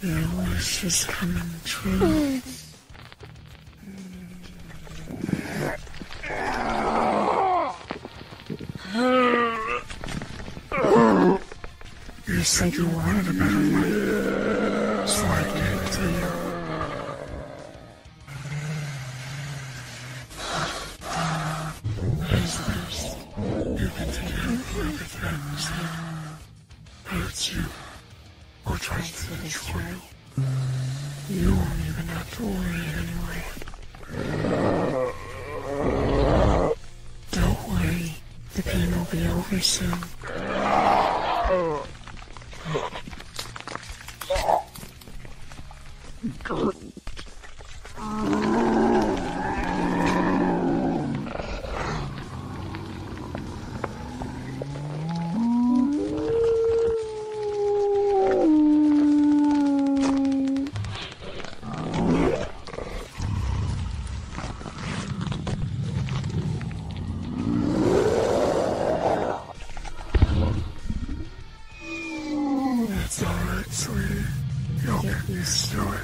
Your wish is coming true. You said you wanted a better life, so I gave it to you. As this, you can take out everything that hurts you or tries to destroy you. You won't even have to worry anymore. Don't worry, the pain will be over soon. It's You'll get used to it.